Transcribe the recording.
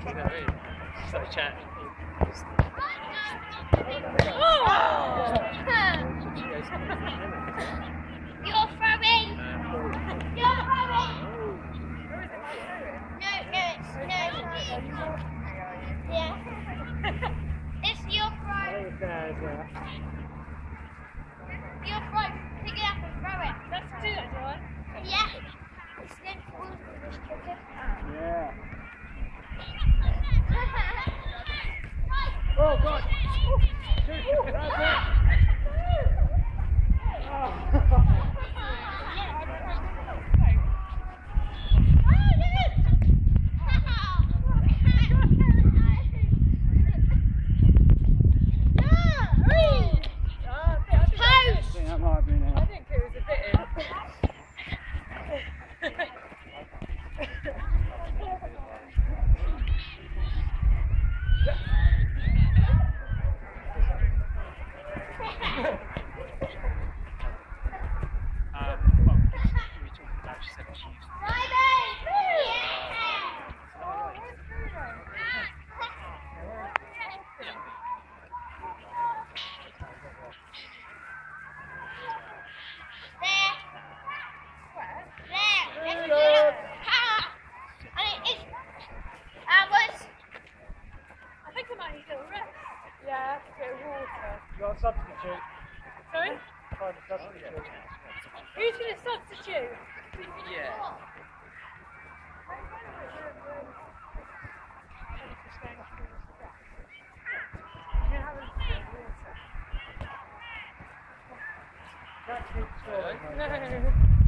You're throwing! You're throwing! No, no, it's, no. Yeah. It's your throw. Your throw. Pick it up and throw it. Let's do that, Joanne. Yeah. It's then full of chicken. Yeah. Oh, God. Shoot. Substitute. Sorry? Find a substitute. Who's going to substitute? Yeah. Can't keep scoring. mate. No.